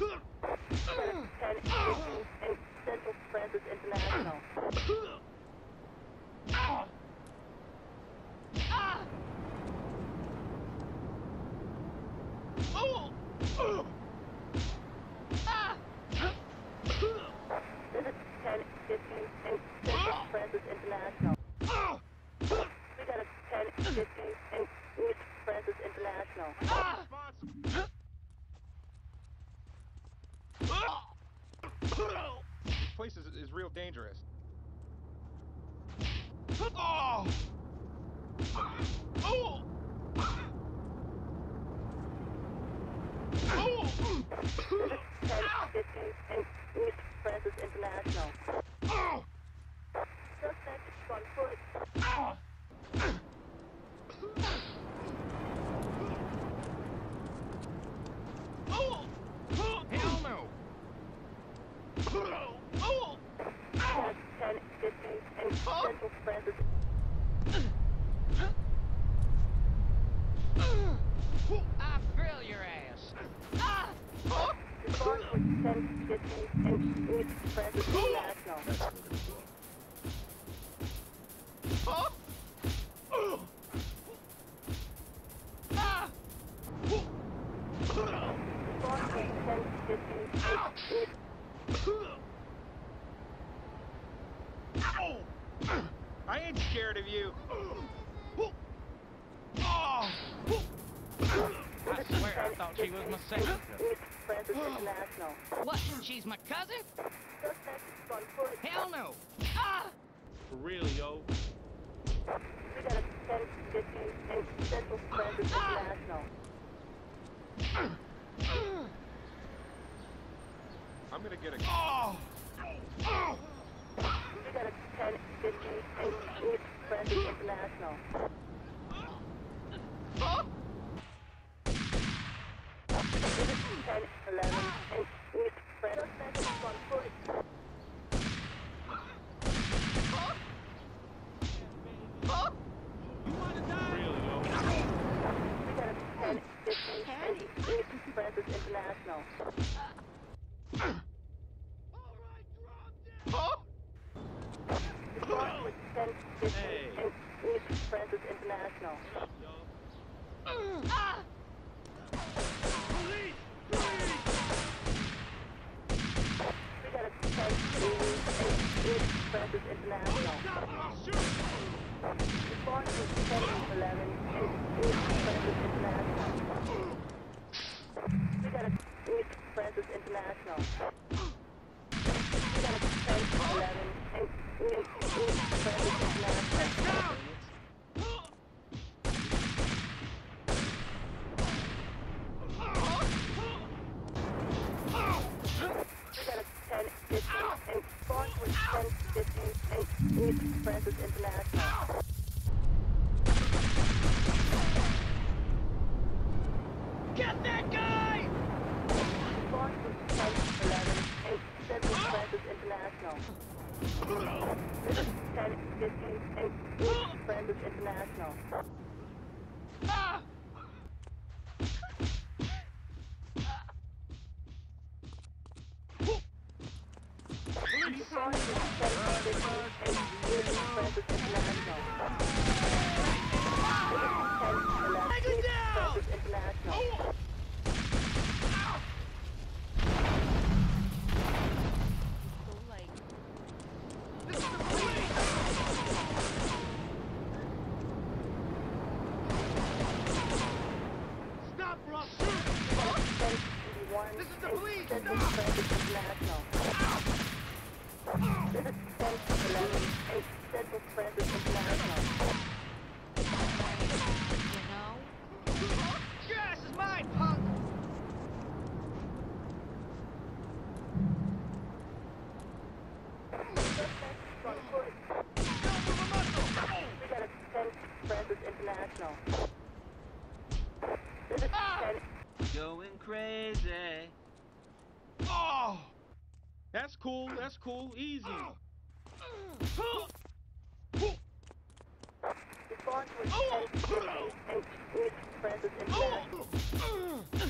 10 and Central Francis International. This is 10 15 and Central Francis International. We got a 10 15 Francis International. This place is, is real dangerous. Oh! Oh! Oh! 10 15 and East Francis International. Oh! Suspect on foot. Oh! Hell no! Oh! 10 15 and Central Francis. I grill your ass. Respond with 10 15 and East Francis International. Respond with 10 15 and East Oh! I. Ah! Ain't scared of you. Oh! I swear I thought she was my second. East International. What? She's my cousin? Suspect on foot. Hell no. Ah! For real, yo. We got a 10 15 and Central Francis International. I'm gonna get a. Oh! Oh! We got a 10 15 and East Francis International. This is 10 11 and East Francis on foot. Real, yo. We got a 10 15 and East Francis International. Respond with 10 15 and East Francis International. We got a 10 15 and East Francis Respond with 10 11 and East Francis We got a East Francis International. We got a 10 11 and East East Francis International. We got a 10 15 and Bond with 10 15 and Francis International. Get that guy! Bond with 10 11 and Central Francis International. This is 10 15 and East International. Ah! Bond with 10 15 and East Francis International. This is 10 11 East Francis International. Stop, bro! Shoot! 10 This is the police! Central Stop! Francis International. This is 10 11 and Central Francis International. You know? Your ass is mine, punk! On foot. We got a 10 Francis International. This is 10 Ah! Going crazy. Oh! That's cool, that's cool, easy. Respond with 10 15